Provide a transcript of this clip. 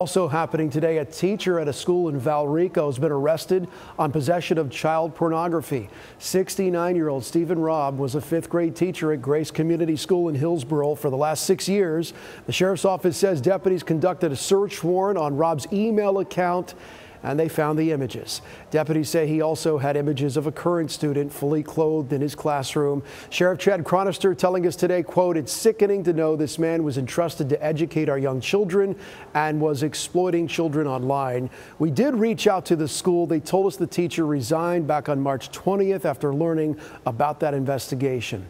Also happening today, a teacher at a school in Valrico has been arrested on possession of child pornography. 69-year-old Stephen Robb was a fifth grade teacher at Grace Community School in Hillsborough for the last six years. The sheriff's office says deputies conducted a search warrant on Robb's email account and they found the images. Deputies say he also had images of a current student fully clothed in his classroom. Sheriff Chad Chronister telling us today, quote, it's sickening to know this man was entrusted to educate our young children and was exploiting children online. We did reach out to the school. They told us the teacher resigned back on March 20th after learning about that investigation.